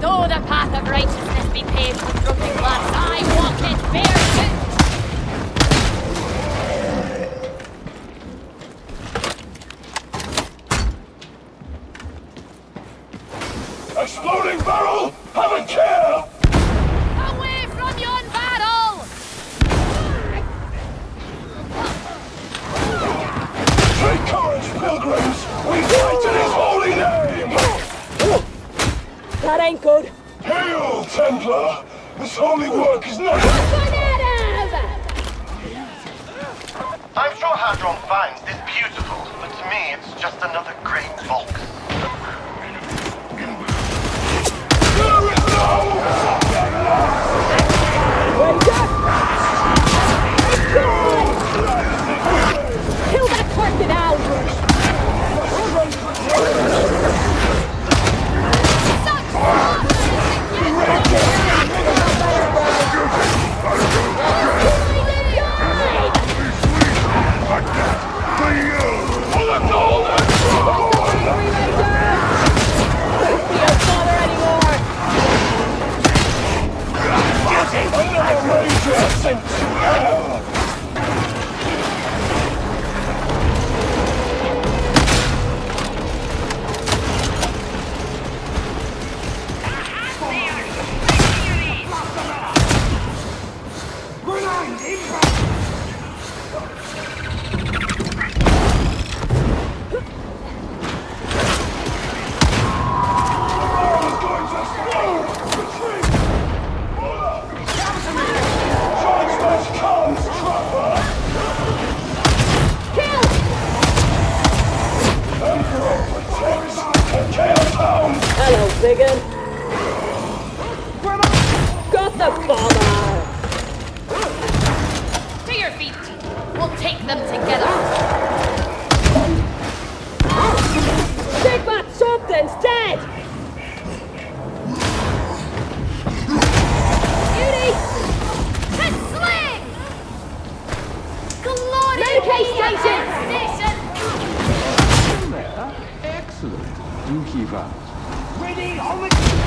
Though the path of righteousness be paved with broken glass, I walk it barefoot. will take them together. Sigma, something's dead! Beauty! And sling! Glorious. Medicae station! station! Excellent. Do keep up. Ready, on the...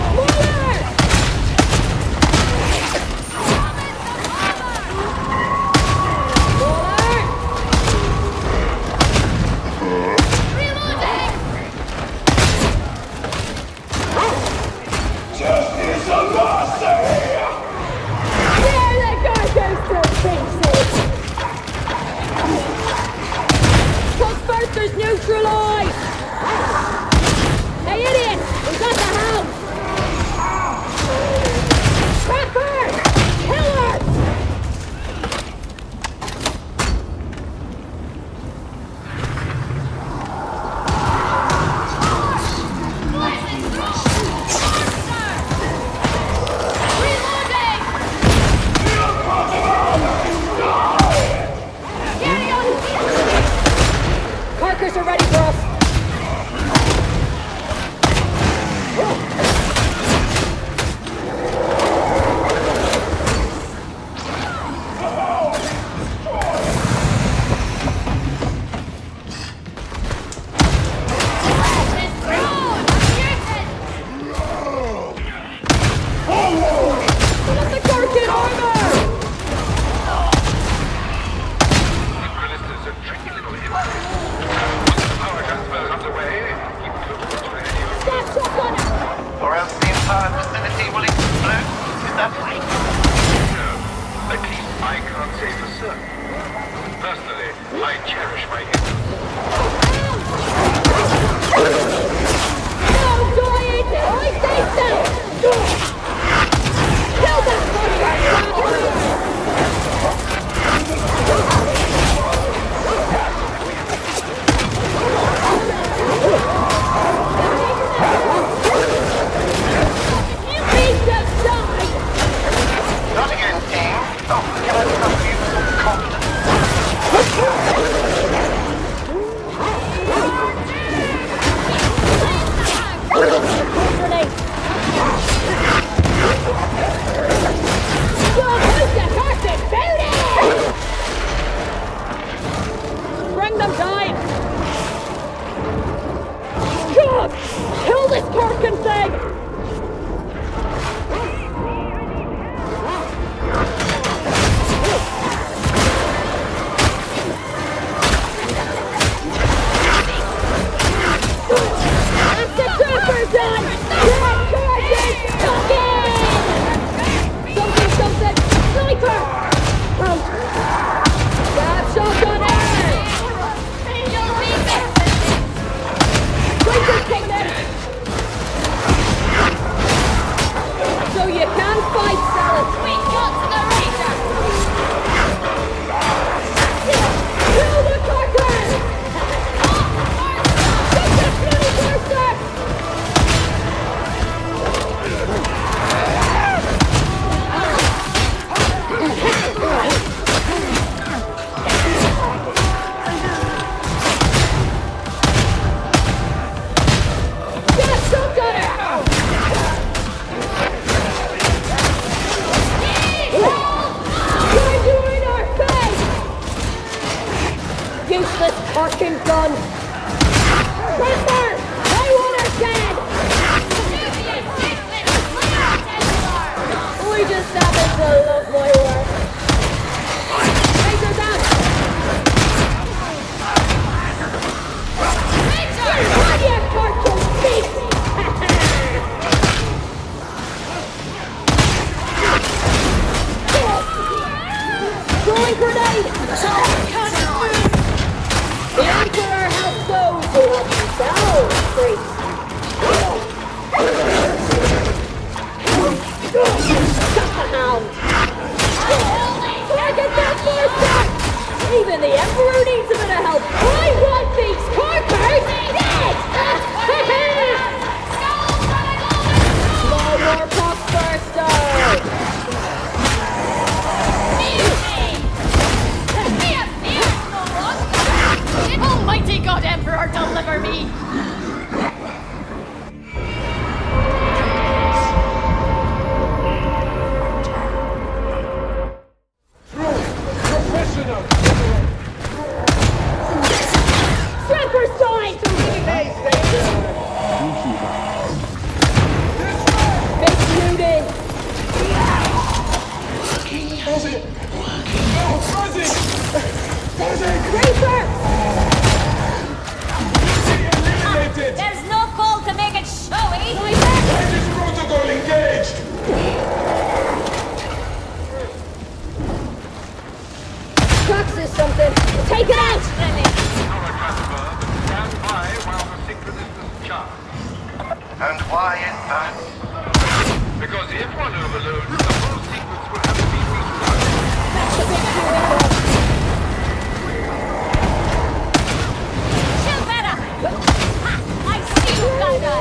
And why is that? Because if one overloads, the whole sequence will have to be restructured. Chill better! I see you, Gaga!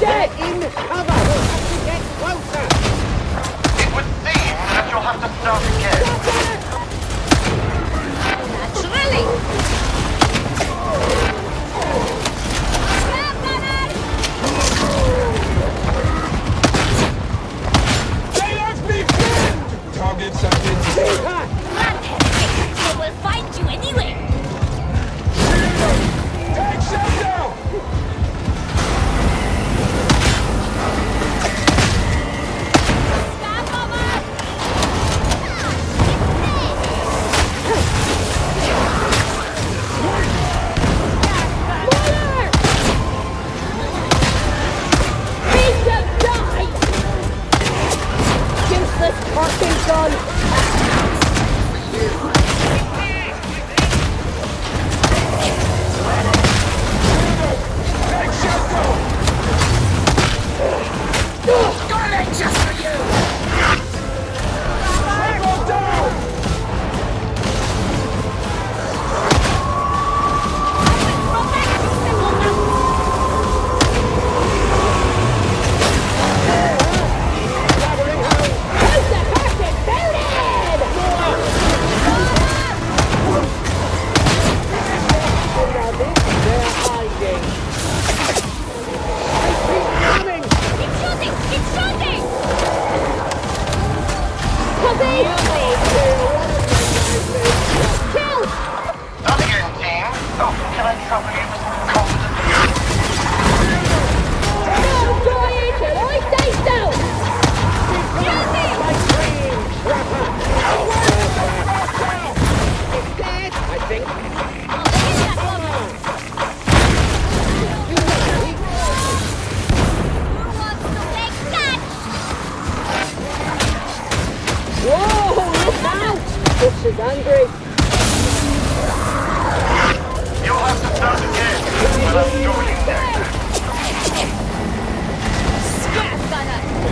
Get in cover! you'll have to start again.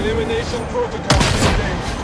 Elimination protocol engaged.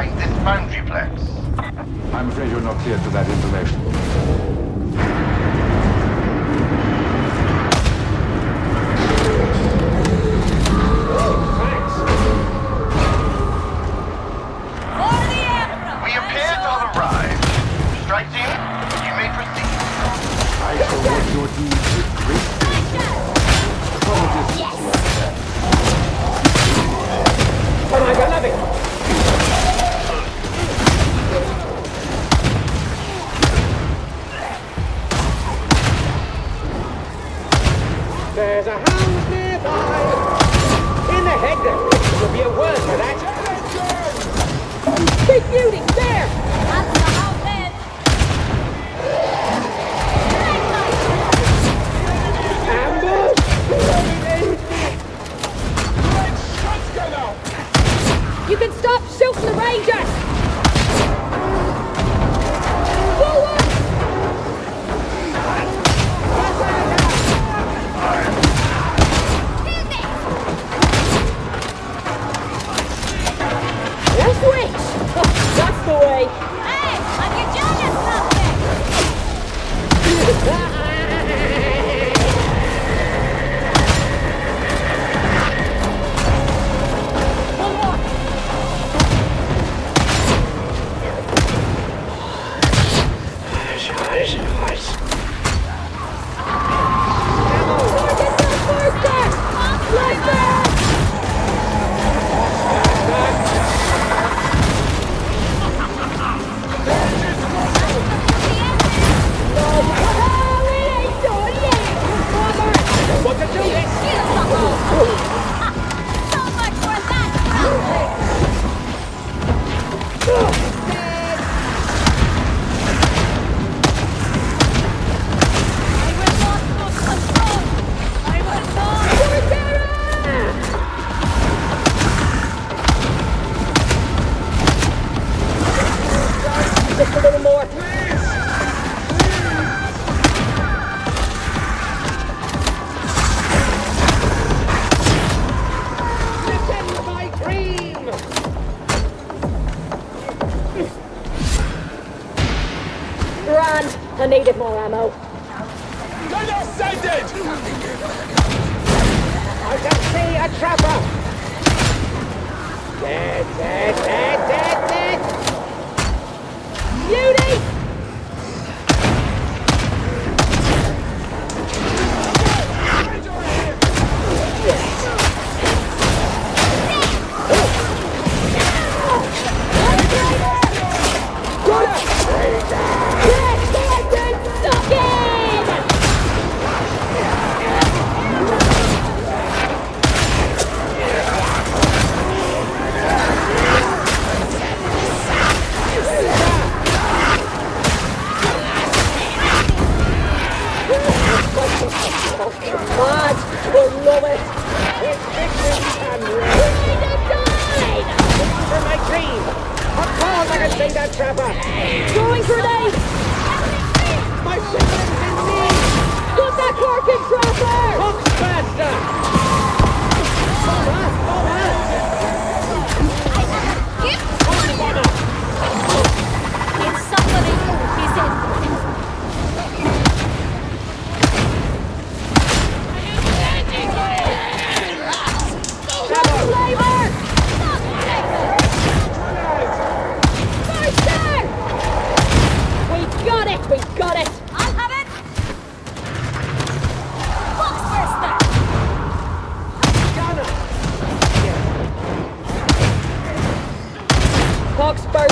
occupied this boundary flex. I'm afraid you're not clear to that information. Keep muting! There! You can stop shooting the ranger!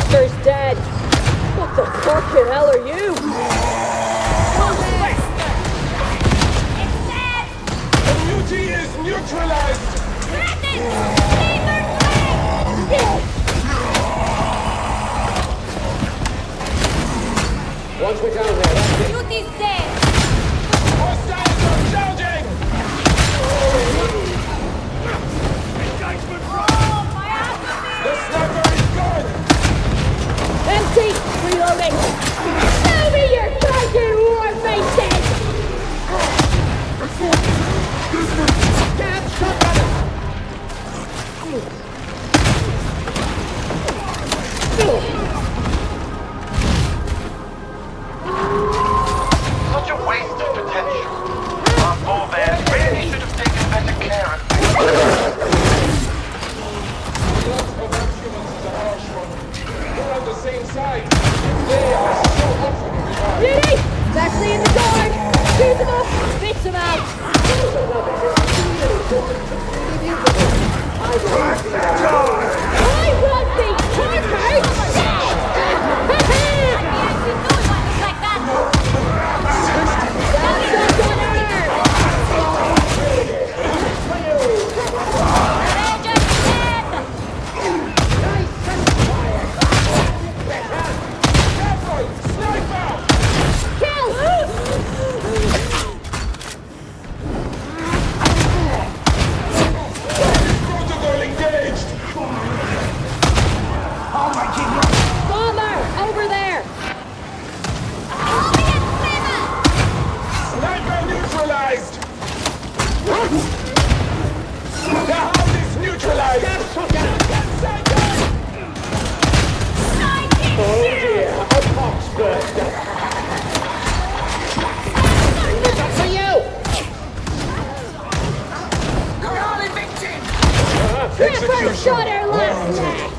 sister's dead. What the fucking hell are you? It's dead. is neutralized! Once we're down there, reloading. Show me your fucking war faces! Such a waste of potential. Should have taken better care of same side. Beauty! Beckley in the guard! Beat him up! Beat him out! Trapper shot her last net!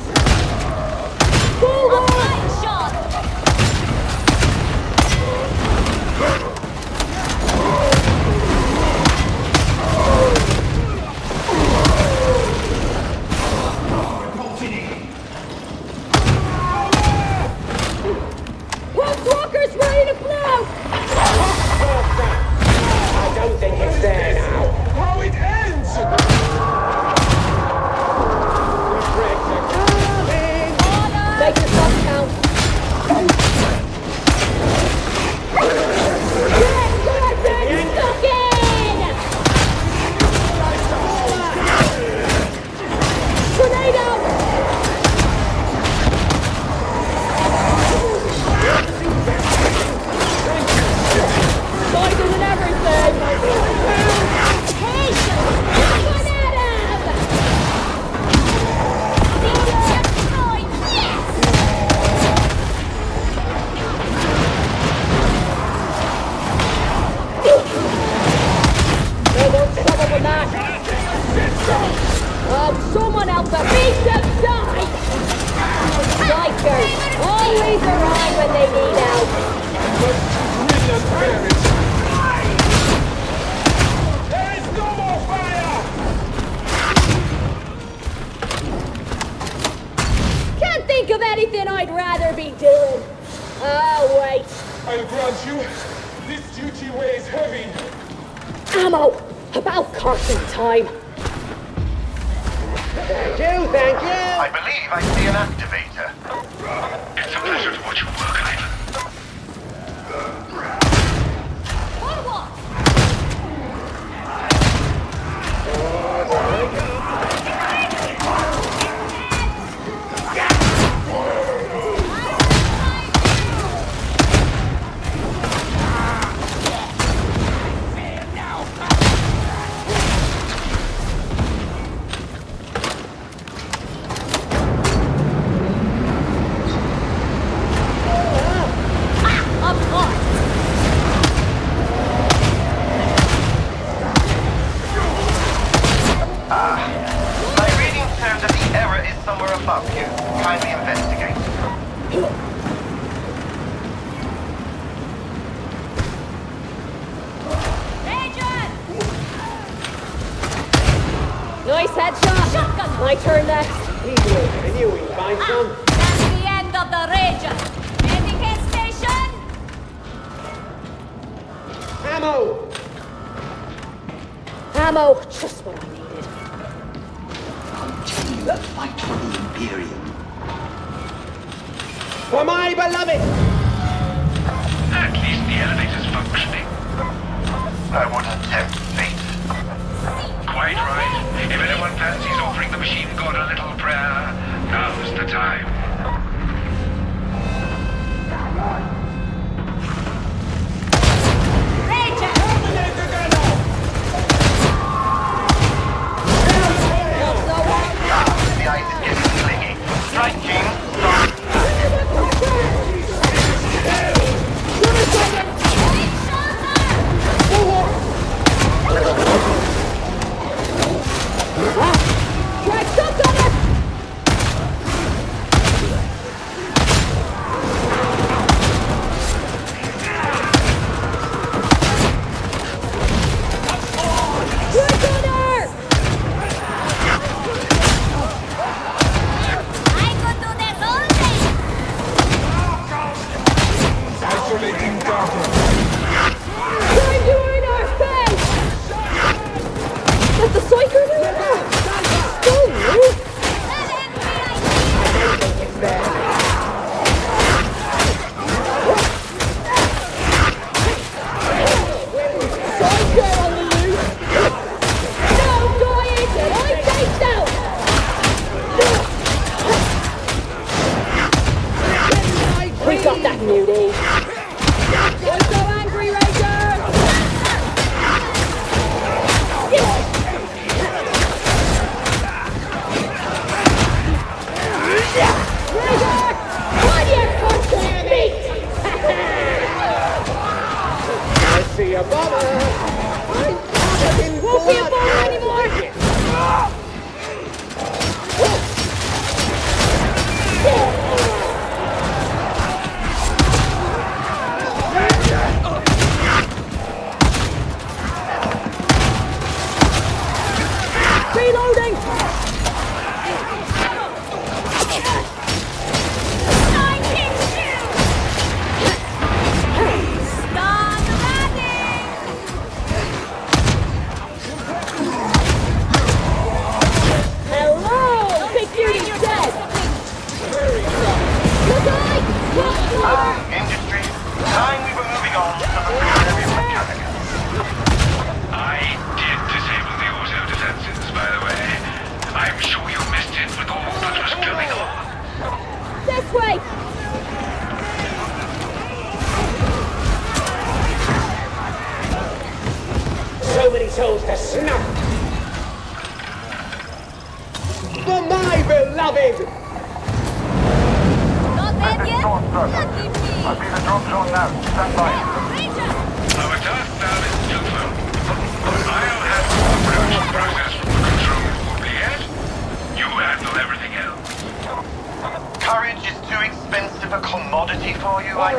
commodity for you, I'll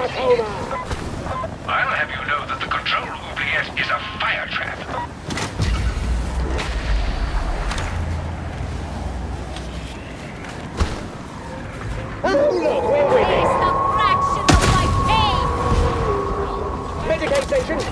have you know that the control oubliette is a fire trap. Medication.